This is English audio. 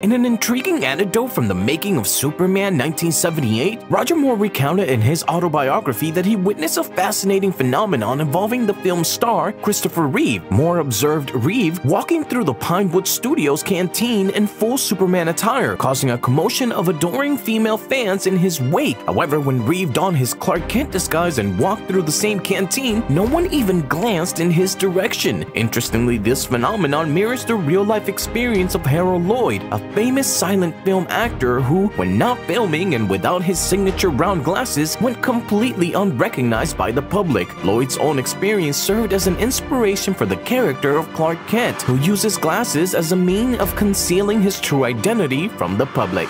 In an intriguing anecdote from the making of Superman 1978, Roger Moore recounted in his autobiography that he witnessed a fascinating phenomenon involving the film's star, Christopher Reeve. Moore observed Reeve walking through the Pinewood Studios canteen in full Superman attire, causing a commotion of adoring female fans in his wake. However, when Reeve donned his Clark Kent disguise and walked through the same canteen, no one even glanced in his direction. Interestingly, this phenomenon mirrors the real-life experience of Harold Lloyd, a famous silent film actor who, when not filming and without his signature round glasses, went completely unrecognized by the public. Lloyd's own experience served as an inspiration for the character of Clark Kent, who uses glasses as a mean of concealing his true identity from the public.